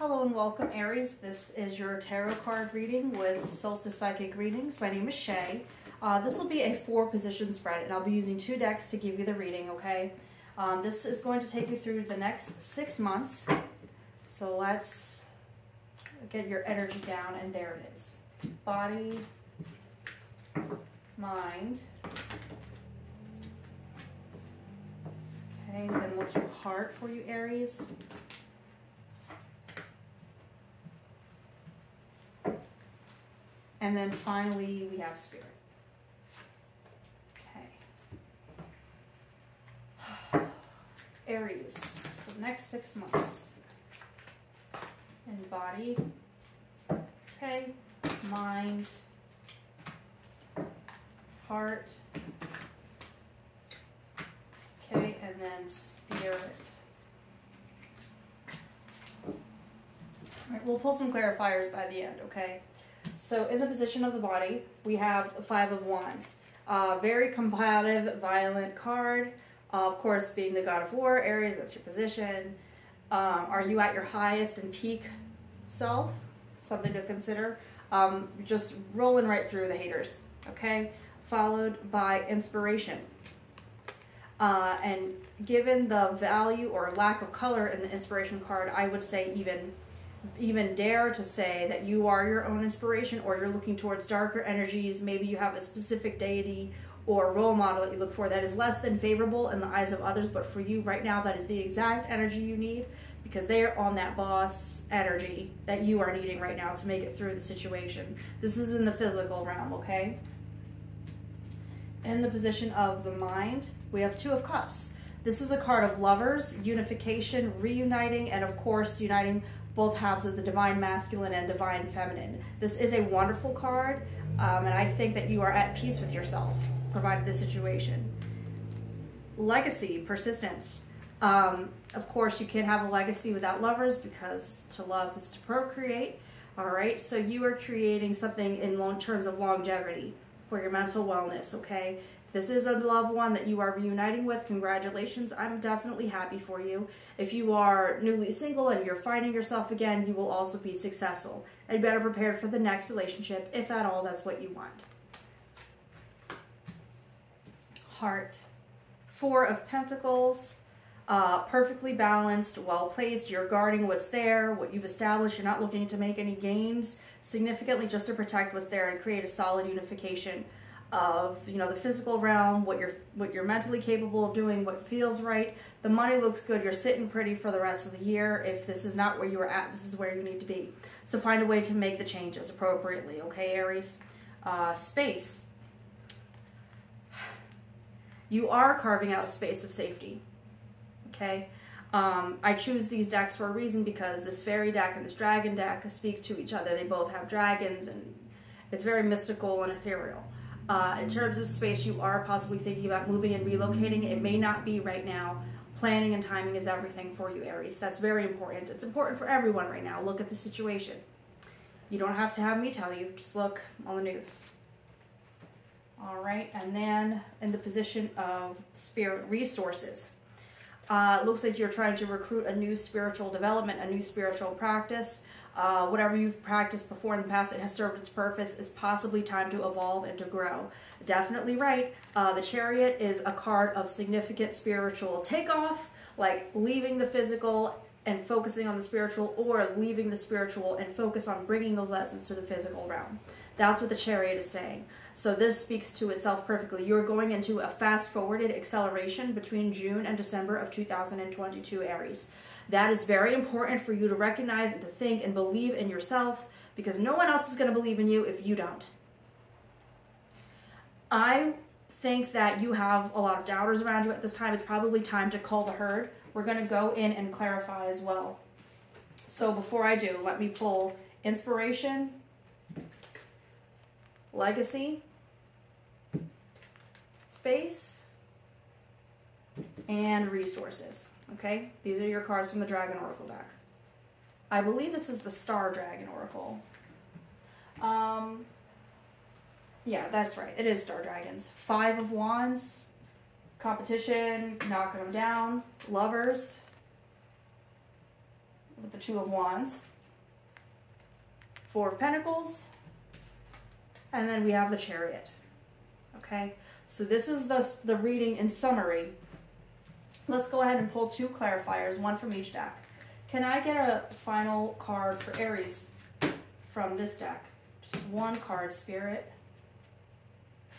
Hello and welcome, Aries. This is your tarot card reading with Solstice Psychic Readings. My name is Shay. Uh, this will be a four position spread, and I'll be using two decks to give you the reading, okay? Um, this is going to take you through the next six months. So let's get your energy down, and there it is. Body, mind. Okay, then we'll do heart for you, Aries. And then finally, we have spirit. Okay. Aries, for the next six months. And body, okay, mind, heart, okay, and then spirit. All right, we'll pull some clarifiers by the end, okay? So in the position of the body, we have Five of Wands. Uh, very combative, violent card. Uh, of course, being the god of war, Aries, that's your position. Um, are you at your highest and peak self? Something to consider. Um, just rolling right through the haters, okay? Followed by inspiration. Uh, and given the value or lack of color in the inspiration card, I would say even even dare to say that you are your own inspiration or you're looking towards darker energies. Maybe you have a specific deity or role model that you look for that is less than favorable in the eyes of others, but for you right now, that is the exact energy you need because they are on that boss energy that you are needing right now to make it through the situation. This is in the physical realm, okay? In the position of the mind, we have Two of Cups. This is a card of lovers, unification, reuniting, and of course, uniting both halves of the divine masculine and divine feminine. This is a wonderful card, um, and I think that you are at peace with yourself, provided the situation. Legacy, persistence. Um, of course, you can't have a legacy without lovers because to love is to procreate. All right, so you are creating something in long terms of longevity for your mental wellness, okay? This is a loved one that you are reuniting with, congratulations. I'm definitely happy for you. If you are newly single and you're finding yourself again, you will also be successful and better prepared for the next relationship, if at all that's what you want. Heart. Four of Pentacles. Uh, perfectly balanced, well placed. You're guarding what's there, what you've established. You're not looking to make any gains significantly just to protect what's there and create a solid unification of you know the physical realm what you're what you're mentally capable of doing what feels right. The money looks good. You're sitting pretty for the rest of the year. If this is not where you are at this is where you need to be. So find a way to make the changes appropriately okay aries? Uh, space. You are carving out a space of safety okay? Um, I choose these decks for a reason because this fairy deck and this dragon deck speak to each other. They both have dragons and it's very mystical and ethereal. Uh, in terms of space, you are possibly thinking about moving and relocating. It may not be right now. Planning and timing is everything for you, Aries. That's very important. It's important for everyone right now. Look at the situation. You don't have to have me tell you. Just look on the news. All right, and then in the position of spirit resources. Uh, looks like you're trying to recruit a new spiritual development, a new spiritual practice uh, whatever you've practiced before in the past that has served its purpose is possibly time to evolve and to grow. Definitely right. Uh, the chariot is a card of significant spiritual takeoff, like leaving the physical and focusing on the spiritual, or leaving the spiritual and focus on bringing those lessons to the physical realm. That's what the chariot is saying. So this speaks to itself perfectly. You're going into a fast forwarded acceleration between June and December of 2022 Aries. That is very important for you to recognize and to think and believe in yourself because no one else is going to believe in you if you don't. I think that you have a lot of doubters around you at this time. It's probably time to call the herd. We're going to go in and clarify as well. So before I do, let me pull inspiration, legacy, space, and resources. Okay, these are your cards from the Dragon Oracle deck. I believe this is the Star Dragon Oracle. Um, yeah, that's right. It is Star Dragons. Five of Wands, competition, knocking them down, lovers. with the Two of Wands, Four of Pentacles, and then we have the Chariot. Okay, so this is the, the reading in summary. Let's go ahead and pull two clarifiers, one from each deck. Can I get a final card for Aries from this deck? Just one card, Spirit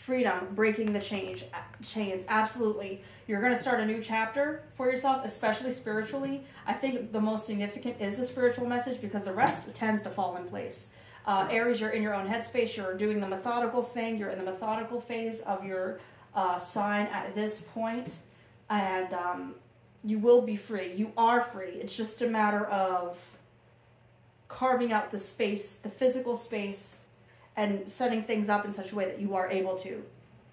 freedom, breaking the change chains. Absolutely. You're going to start a new chapter for yourself, especially spiritually. I think the most significant is the spiritual message because the rest tends to fall in place. Uh, Aries, you're in your own headspace. You're doing the methodical thing. You're in the methodical phase of your uh, sign at this point, and um, you will be free. You are free. It's just a matter of carving out the space, the physical space and setting things up in such a way that you are able to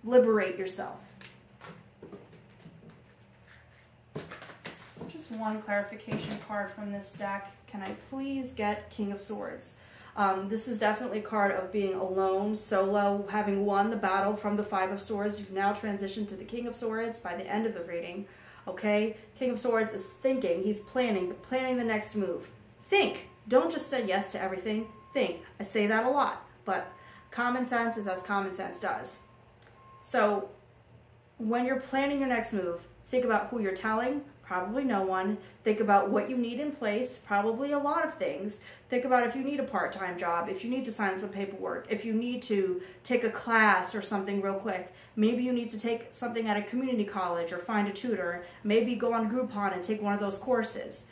liberate yourself. Just one clarification card from this deck. Can I please get King of Swords? Um, this is definitely a card of being alone, solo, having won the battle from the Five of Swords. You've now transitioned to the King of Swords by the end of the reading. Okay? King of Swords is thinking, he's planning, planning the next move. Think. Don't just say yes to everything. Think. I say that a lot. But common sense is as common sense does. So when you're planning your next move, think about who you're telling, probably no one. Think about what you need in place, probably a lot of things. Think about if you need a part time job, if you need to sign some paperwork, if you need to take a class or something real quick. Maybe you need to take something at a community college or find a tutor. Maybe go on Groupon and take one of those courses.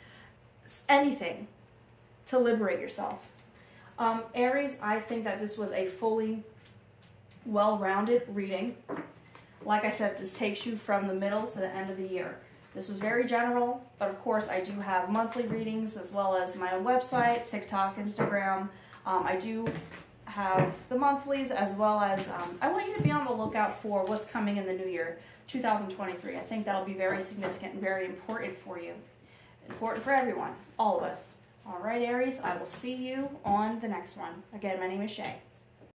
Anything to liberate yourself. Um, Aries, I think that this was a fully well-rounded reading. Like I said, this takes you from the middle to the end of the year. This was very general, but of course I do have monthly readings as well as my website, TikTok, Instagram. Um, I do have the monthlies as well as um, I want you to be on the lookout for what's coming in the new year, 2023. I think that'll be very significant and very important for you. Important for everyone, all of us. All right, Aries, I will see you on the next one. Again, my name is Shay.